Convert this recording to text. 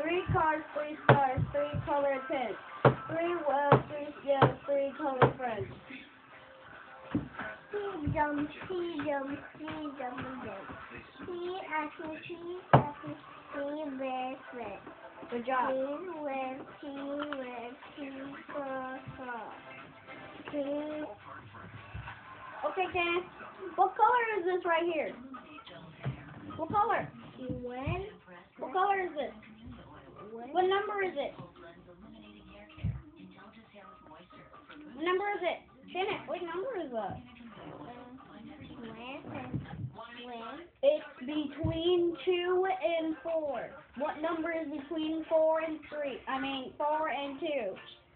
three cards, three stars, three colored pins, three wells, three scales, three colored friends. Freedom, freedom, freedom, freedom. He asked me, he asked me, he with, with. Good He job. with, he with, he for, for. He, Okay, Ken. What color is this right here? What color? he went, What color is this? went. What number is it? What number is it? Janet, what number is that? It's between two and four. What number is between four and three? I mean, four and two. Four,